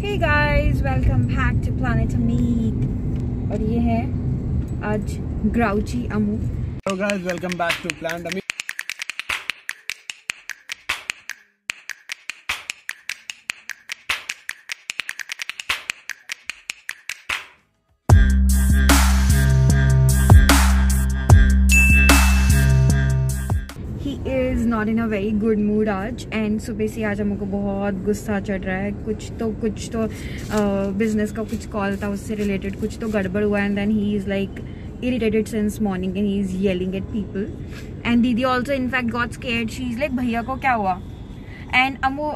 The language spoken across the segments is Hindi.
Hey guys, welcome back to Planet Amit. और ये है आज grouchy Amu Hello guys, welcome back to Plant Ami. He is not in a very good mood आज एंड सुबह से आज हमको बहुत गुस्सा चढ़ रहा है। कुछ तो कुछ तो बिज़नेस uh, का कुछ कॉल था उससे रिलेटेड कुछ तो गड़बड़ हुआ and then he is like irritated since morning and he's yelling at people. And didi also in fact got scared. She's like भैया को क्या हुआ? एंड अमू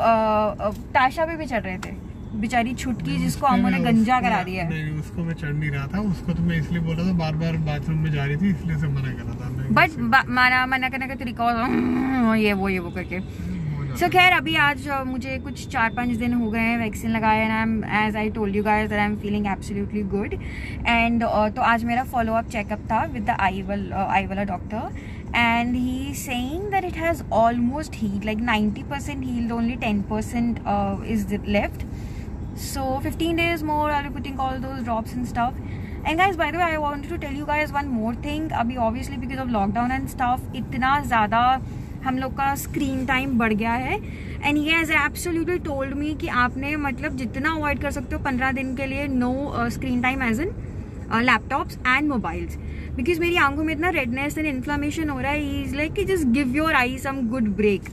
ताशा पे भी चढ़ रहे थे। बेचारी छुटकी जिसको अमू ने गंजा करा दिया है। नहीं उसको मैं चढ़ नहीं रहा था उसको तो मैं इसलिए बोल था बार बार बाथरूम में जा रही थी इसलिए से मना कर था बट मना मना करने का तरीका होता ये वो ये वो करके। सो so, खैर अभी आज मुझे कुछ चार पाँच दिन हो गए हैं वैक्सीन लगाए and I am as I told you guys that I am feeling absolutely good and तो आज मेरा फॉलो अप चेकअप था विद द आई वल आई वाला doctor and he's saying that it has almost healed like 90% healed only 10% uh, is left. So 15 days more, i'll be putting all those drops and stuff. And guys, by the way, i wanted to tell you guys one more thing. Abhi, obviously, because of lockdown and stuff इतना ज़्यादा हम लोग का स्क्रीन टाइम बढ़ गया है एंड ये एज एब्सोल्युटली टोल्ड मी कि आपने मतलब जितना अवॉइड कर सकते हो पंद्रह दिन के लिए no screen time as in laptops and mobiles because मेरी आँखों में इतना रेडनेस एंड इन्फ्लामेशन हो रहा है इज़ लाइक कि just give your eye some good break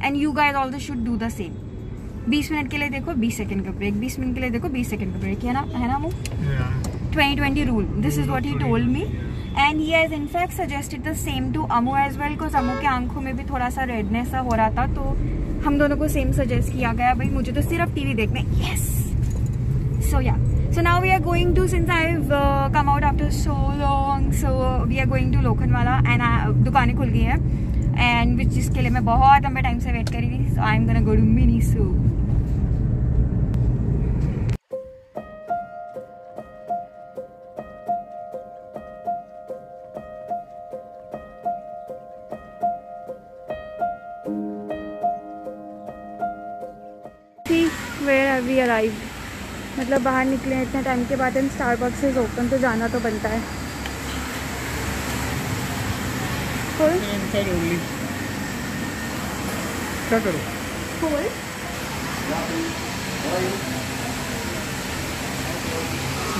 and you guys also should do the same बीस मिनट के लिए देखो बीस सेकंड का ब्रेक बीस मिनट के लिए देखो बीस सेकंड का ब्रेक है ना? है ना वो. 2020 rule. This is what he told me. And he has in fact suggested the same to Amu as well because Amu के आँखों में भी थोड़ा सा रेडनेस सा हो रहा था तो हम दोनों को सेम सजेस्ट किया गया। भाई मुझे तो सिर्फ़ टीवी देखना है। Yes so yeah so now we are going to since I come out after so long so we are going to Lokhandwala and दुकानें खुल गई हैं। एंड विच जिसके लिए मैं बहुत लंबे टाइम से वेट करी थी so I am gonna go to Miniso where we arrived मतलब बाहर निकले इतने टाइम के बाद एंड स्टारबक्स इज़ ओपन तो जाना तो बनता है। क्या करो?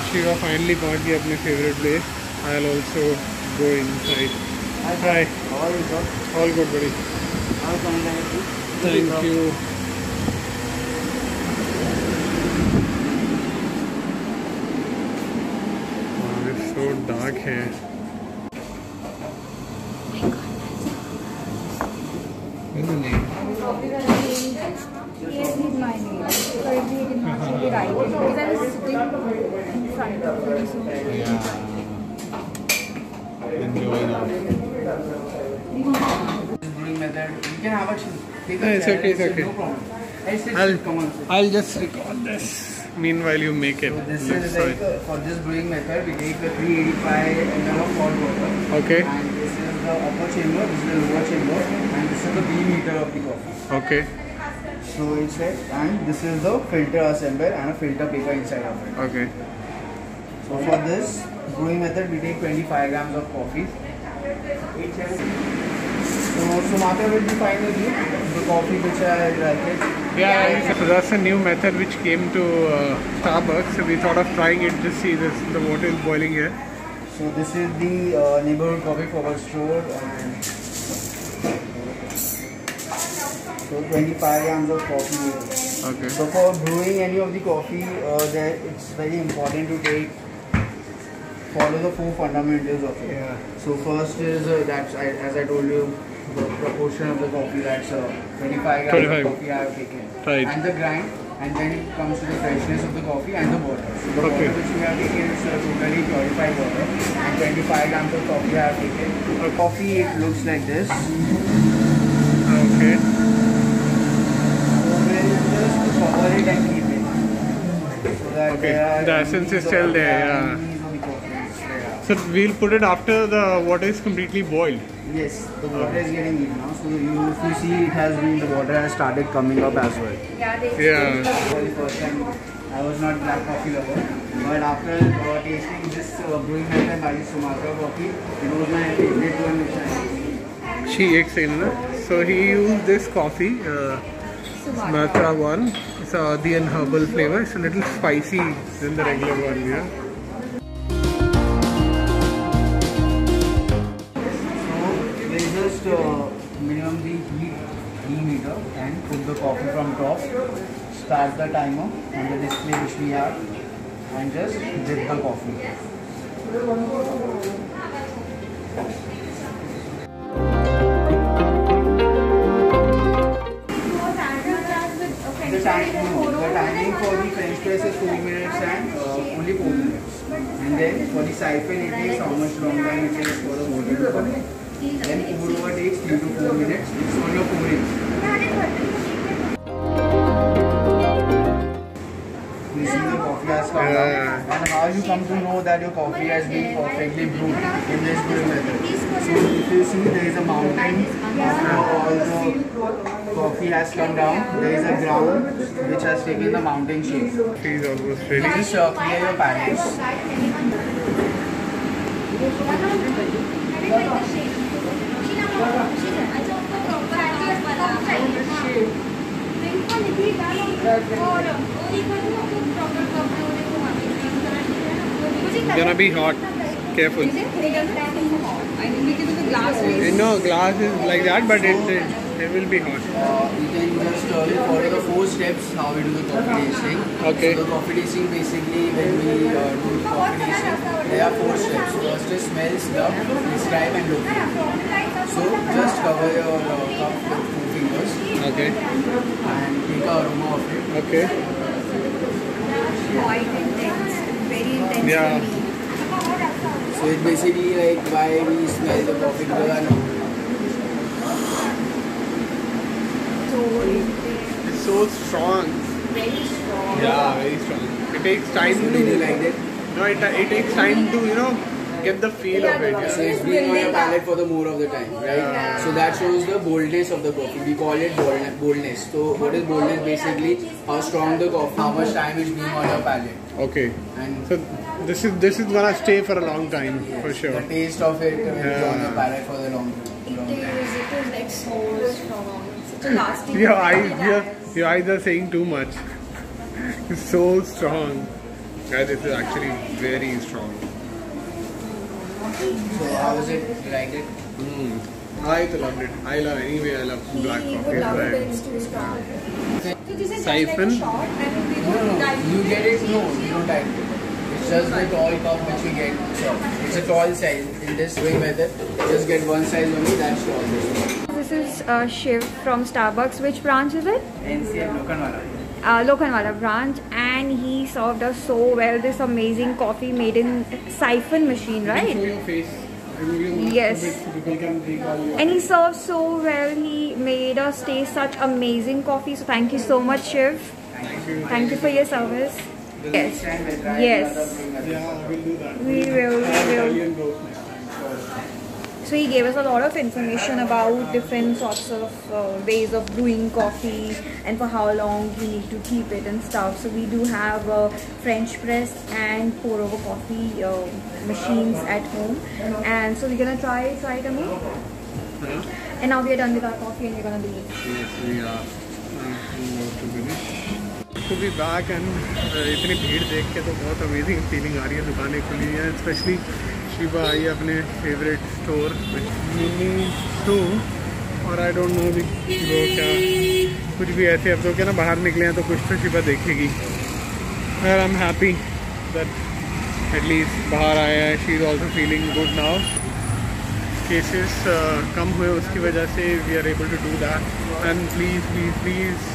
शिवा फाइनली पहुँच गई अपने favourite place I will also go inside hi all good बड़ी थैंक यू डार्क है right because I was sitting in front of him. So. Yeah. Enjoy now. This brewing method, you can have a chill. Take No, a it's okay, it's okay. No problem. I'll- come on. sit. I'll just record this. Meanwhile, you make it. So this is like uh, for this brewing method, we take the 385 ml of salt water. Okay. And this is the upper chamber, this is the lower chamber, and this is the B meter of the coffee. Okay. So it's inside, and this is the filter assembly and a filter paper inside of it. Okay. So for this brewing method, we take 25 grams of coffee. So, so Martha will be fine with you. The coffee which I like it. Yeah, so that's a new method which came to uh, Starbucks. So we thought of trying it to see this. The water is boiling here. So this is the uh, neighborhood coffee forward store and so 25 grams of coffee. Okay. So for brewing any of the coffee, uh, there it's very important to take follow the four fundamentals of it. Yeah. So first is uh, that's I, as I told you the proportion of the coffee that's uh, 25 grams 25. of coffee I have taken Right. and the grind and then it comes to the freshness of the coffee and the water. So the Okay. water which we have taken is uh, totally purified water and 25 grams of coffee I have taken. The coffee it looks like this. Okay. So we'll just cover okay, the essence is still there. Yeah. So we'll put it after the water is completely boiled. Yes, the water is getting in now. So you, if you see, it has been the water has started coming up as well. Yeah. yeah. I was not black coffee lover, but after uh, tasting this uh, brewing method by Sumatra coffee, it was my favorite one. She excellent. So he used this coffee, uh, Sumatra one, It's a Indian herbal flavor. It's a little spicy than the regular one. Yeah. Uh, minimum the heat heat meter and put the coffee from top, start the timer on the display which we have, and just drip the coffee. Time, no, the timing for the French press is 2 minutes and uh, only 4 minutes. And then for the siphon it takes how much longer it takes for the water to come. Then pour over takes 3 to 4 minutes. It's on your pouring. You see the coffee has come out. And how you come to know that your coffee has been perfectly brewed in this brewing method. So if you see there is a mountain after all the coffee has come down, there is a ground which has taken the mountain shape. He's almost ready. Just uh, clear your palates. Gonna be hot. Careful. I mean, we can do the glass waste. No, glass is like that, but it it, it will be hot. Uh, you can just uh, follow the four steps how we do the coffee tasting. Okay. So the coffee tasting basically when we uh, do the coffee tasting, there are four steps. First is smell, smell, describe and locate. So just cover your uh, cup with two fingers Okay. and take a aroma of it. Okay. Quite intense. Very intense. Yeah. For me. So it's basically like why we smell the coffee because I So It's so strong. very strong. Yeah, very strong. It takes time to really to. like that. No, it, it takes time to you know get the feel of it. So Yeah. it's being on your palate for the more of the time, right? Yeah. So that shows the boldness of the coffee. We call it bold- boldness. So what is boldness? Basically, how strong the coffee, how much time is being on your palate, Okay. and So this is this is gonna stay for a long time for sure. the taste of it will be on your Yeah. palate for the long, long It time. is, it is like so strong. Such a lasting Your eyes, effect it your, has. your eyes are saying too much. It's so strong. Guys, this is actually very strong. So how is it? You like it? Mm. I loved it. I love anyway. I love black He coffee. would love it, but- it's too strong. So this is Siphon? like a shot and we No, no, you get it. No, you don't like it. It's just the tall cup which we get. So it's a tall size. In this way method, just get one size only. That's tall. This is uh, Shiv from Starbucks. Which branch is it? NCM Lokanwala. Uh, Lokhandwala branch and he served us so well this amazing coffee made in siphon machine Show right your face. Remove your mask Yes. a bit so people can recall you. and he served so well he made us taste such amazing coffee so thank you so much Shiv Thank you. thank you for your service yes yes Yeah, we'll do that. we will we will Italian broke next time. so he gave us a lot of information about different sorts of uh, ways of brewing coffee and for how long you need to keep it and stuff so we do have uh, french press and pour over coffee uh, machines at home and so we're gonna try try it Amir. Huh? and now we are done with our coffee and we're gonna leave Yes, we are. I'm about to finish. To be back and uh, इतनी भीड़ देख के तो बहुत अमेजिंग फीलिंग आ रही है दुकानें खुली हैं स्पेशली शिवा आई अपने फेवरेट स्टोर मिनी टू और आई डोंट नो वो क्या, कुछ भी ऐसे अब तो क्या ना, बाहर निकले हैं तो कुछ तो शिवा देखेगी। I am happy that at least बाहर आया है। She is also feeling good now cases कम हुए उसकी वजह से we are able to do that and please please please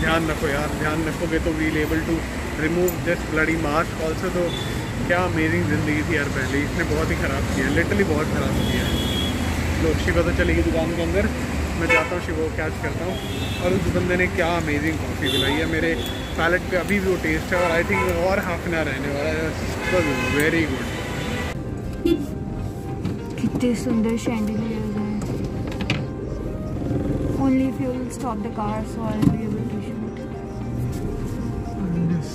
ध्यान रखो यार, ध्यान रखोगे तो we'll able to remove this bloody mask also तो क्या अमेजिंग ज़िंदगी थी यार पहले। इसने बहुत ही ख़राब किया लिटरली बहुत ख़राब किया। है लोग शिवा तो चलेगी दुकान के अंदर। मैं जाता हूँ शिवा को कैच करता हूँ। और उस बंदे ने क्या अमेजिंग कॉफ़ी पिलाई है। मेरे पैलेट पे अभी भी वो टेस्ट है और आई थिंक और हाफ़ एन आवर रहने वाला है। वेरी गुड कितने सुंदर chandeliers हैं only if you will stop the car so I'll be able to shoot Yes.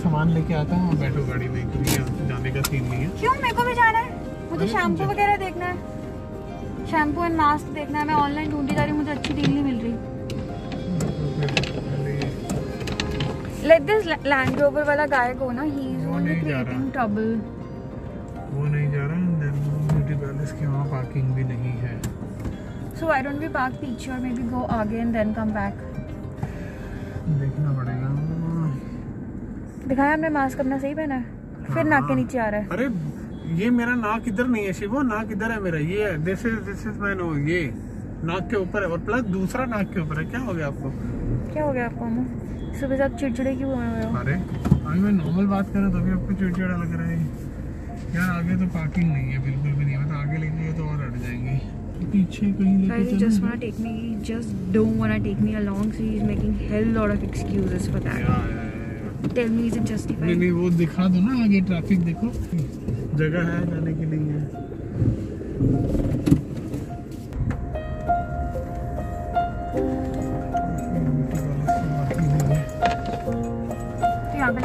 सामान लेके आता हूँ बैठो गाड़ी में क्योंकि जाने का सीन नहीं है। क्यों? मेरे को भी जाना है। मुझे शैम्पू वगैरह देखना है। शैम्पू एंड मास्क देखना है। मैं ऑनलाइन ढूंढी जा रही हूँ मुझे अच्छी डील नहीं मिल रही। लेट दिस लैंड रोवर वाला गाय गो ना ही इज़ ओनली नहीं जा रहा। क्रिएटिंग ट्रबल वो नहीं जा रहा देन ब्यूटी पैलेस के वहाँ पार्किंग भी नहीं है। So I don't be park पीछे और मे बी गो आगे एंड देन कम बैक देखना दिखाया हमने मास्क अपना सही पहना है? फिर नाक के नीचे आ रहा है। अरे ये मेरा नाक इधर नहीं है शिवो नाक इधर है मेरा ये है। This is this is my no ये। नाक के ऊपर है और प्लस दूसरा नाक के ऊपर है। क्या हो गया आपको? क्या हो गया आपको अम्मू? सुबह से आप चिड़चिड़े क्यों हुए हो? अरे अभी मैं नॉर्मल बात कर रहा हूँ तभी आपको चिड़चिड़ा लग रहा है। यार आगे तो पार्किंग नहीं है बिल्कुल भी नहीं है। तो आगे लेके गया तो और हट जाएँगे। पीछे कहीं लेके चलो just wanna take me, he just don't wanna take me along, so he's making hell lot of excuses या। Tell me, is it नहीं नहीं वो दिखा दो ना आगे ट्रैफ़िक देखो। जगह है जाने के लिए तो यहाँ पे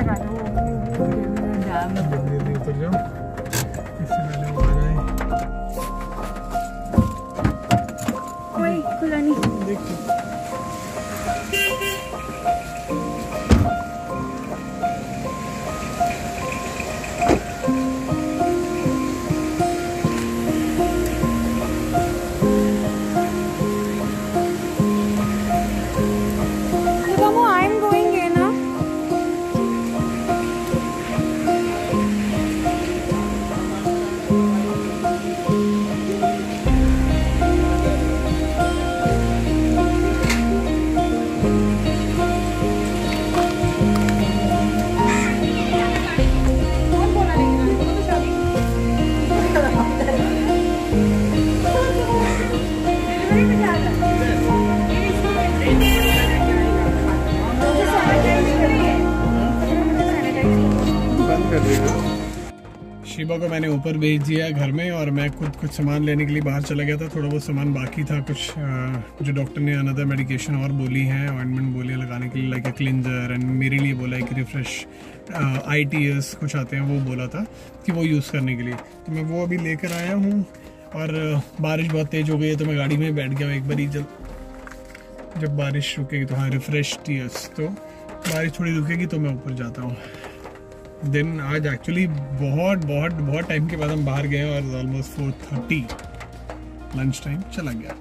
शिबा को मैंने ऊपर भेज दिया घर में और मैं खुद कुछ सामान लेने के लिए बाहर चला गया था। थोड़ा बहुत सामान बाकी था, कुछ जो डॉक्टर ने अनदर मेडिकेशन और बोली है ऑइंटमेंट बोली लगाने के लिए लाइक ए क्लिनजर एंड मेरे लिए बोला है कि रिफ्रेश आई टी एस कुछ आते हैं, वो बोला था कि वो यूज़ करने के लिए। तो मैं वो अभी लेकर आया हूँ और बारिश बहुत तेज़ हो गई है तो मैं गाड़ी में बैठ गया एक बार जब जब बारिश रुकेगी तो हाँ रिफ्रेश टीयर्स तो बारिश थोड़ी रुकेगी तो मैं ऊपर जाता हूँ। दिन आज एक्चुअली बहुत बहुत बहुत टाइम के बाद हम बाहर गए और almost four thirty lunch time चला गया।